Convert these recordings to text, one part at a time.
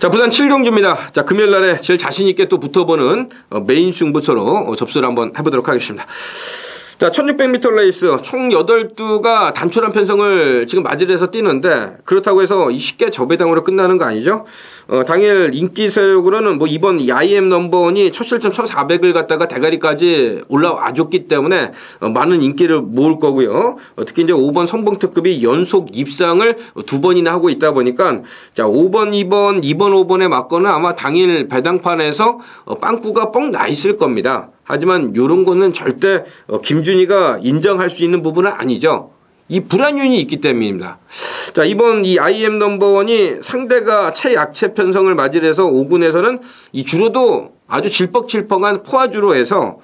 자, 부산 7경주입니다. 자, 금요일 날에 제일 자신있게 또 붙어보는 어, 메인 승부처로 어, 접수를 한번 해보도록 하겠습니다. 자, 1600m 레이스 총 8두가 단촐한 편성을 지금 맞이를 해서 뛰는데 그렇다고 해서 쉽게 저배당으로 끝나는 거 아니죠? 어, 당일 인기 세력으로는 뭐 이번 이 IM 넘버원이 첫 실점 1400을 갖다가 대가리까지 올라와 줬기 때문에 어, 많은 인기를 모을 거고요. 어, 특히 이제 5번 선봉 특급이 연속 입상을 두 번이나 하고 있다 보니까 자, 5번, 2번, 2번, 5번에 맞거나 아마 당일 배당판에서 어, 빵꾸가 뻥 나 있을 겁니다. 하지만 이런 거는 절대 어, 김준희가 인정할 수 있는 부분은 아니죠. 이 불안요인이 있기 때문입니다. 자, 이번 이 IM 넘버원이 상대가 최약체 편성을 맞이해서 5군에서는 이 주로도 아주 질퍽질퍽한 포화주로 해서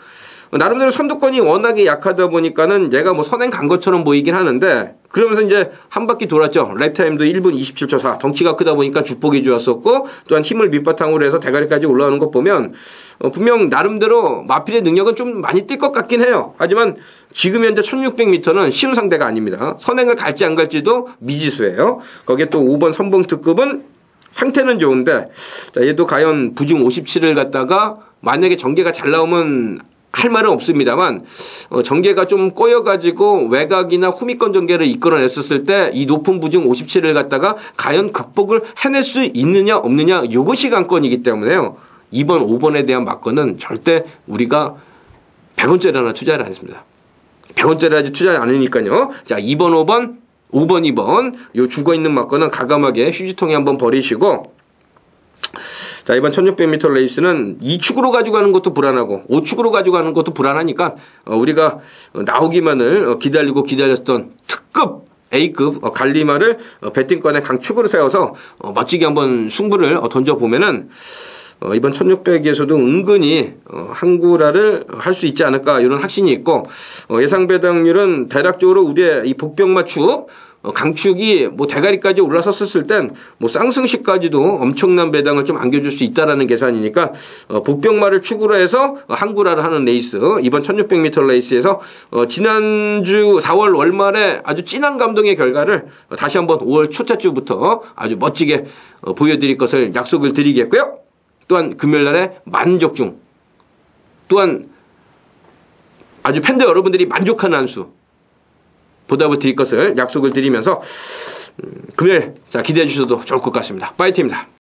나름대로 선두권이 워낙에 약하다 보니까는 얘가 뭐 선행 간 것처럼 보이긴 하는데 그러면서 이제 한 바퀴 돌았죠. 랩타임도 1분 27초 4. 덩치가 크다 보니까 주폭이 좋았었고 또한 힘을 밑바탕으로 해서 대가리까지 올라오는 것 보면 어, 분명 나름대로 마필의 능력은 좀 많이 뛸 것 같긴 해요. 하지만 지금 현재 1600m는 쉬운 상대가 아닙니다. 선행을 갈지 안 갈지도 미지수예요. 거기에 또 5번 선봉 특급은 상태는 좋은데 자, 얘도 과연 부중 57을 갖다가 만약에 전개가 잘 나오면 할 말은 없습니다만 어, 전개가 좀 꼬여가지고 외곽이나 후미권 전개를 이끌어냈었을 때 이 높은 부중 57을 갖다가 과연 극복을 해낼 수 있느냐 없느냐 이것이 관건이기 때문에요. 2번, 5번에 대한 막건은 절대 우리가 100원짜리나 투자를 안 했습니다. 100원짜리 아직 투자를 안 하니까요. 자, 2번, 5번, 5번, 2번 요 죽어있는 막건은 가감하게 휴지통에 한번 버리시고 자, 이번 1600m 레이스는 2축으로 가져가는 것도 불안하고 5축으로 가져가는 것도 불안하니까 어, 우리가 나오기만을 어, 기다리고 기다렸던 특급 A급 어, 갈리마를 어, 배팅권에 강축으로 세워서 어, 멋지게 한번 승부를 어, 던져보면은 어, 이번 1600에서도 은근히 어, 항구라를 할 수 있지 않을까 이런 확신이 있고 어, 예상 배당률은 대략적으로 우리의 이 복병마 축 어, 강축이 뭐 대가리까지 올라섰을 땐 뭐 쌍승시까지도 엄청난 배당을 좀 안겨줄 수 있다라는 계산이니까 어, 복병마를 축으로 해서 항구라를 하는 레이스 이번 1600m 레이스에서 어, 지난주 4월 월말에 아주 진한 감동의 결과를 다시 한번 5월 초차 주부터 아주 멋지게 어, 보여드릴 것을 약속을 드리겠고요. 또한 금요일날에 만족중 또한 아주 팬들 여러분들이 만족하는 한수 보답을 드릴 것을 약속을 드리면서 음, 금요일 자 기대해 주셔도 좋을 것 같습니다. 파이팅입니다.